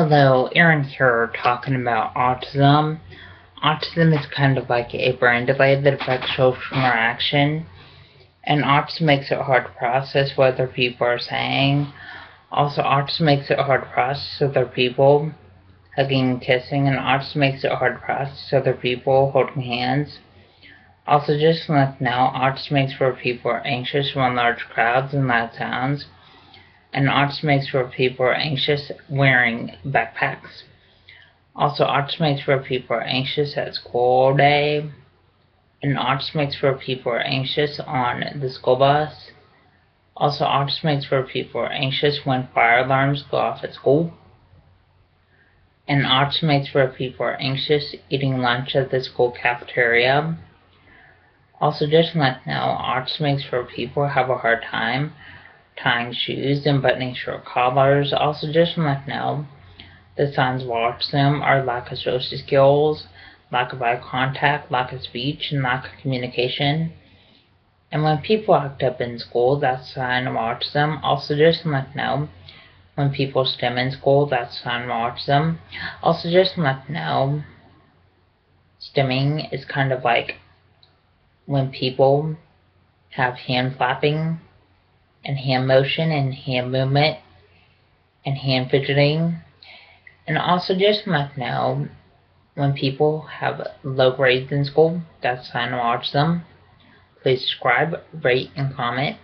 Hello, Aaron here talking about autism. Autism is kind of like a brain delay that affects social interaction, and autism makes it hard to process what other people are saying. Also, autism makes it hard to process other people hugging and kissing, and autism makes it hard to process other people holding hands. Also, just like now, autism makes for people are anxious around large crowds and loud sounds and autism makes where people are anxious wearing backpacks. Also, autism makes where people are anxious at school day, and autism makes where people are anxious on the school bus. Also, autism makes where people are anxious when fire alarms go off at school. And autism makes where people are anxious eating lunch at the school cafeteria. Also, just like now, autism makes where people have a hard time tying shoes and buttoning short collars. Also, just now, the signs of autism are lack of social skills, lack of eye contact, lack of speech, and lack of communication. And when people act up in school, that's a sign of autism. Also, just like now, when people stim in school, that's a sign of autism. Also, just like now, stimming is kind of like when people have hand flapping and hand motion and hand movement and hand fidgeting. And also just like now, when people have low grades in school, that's a to watch them. Please subscribe, rate, and comment.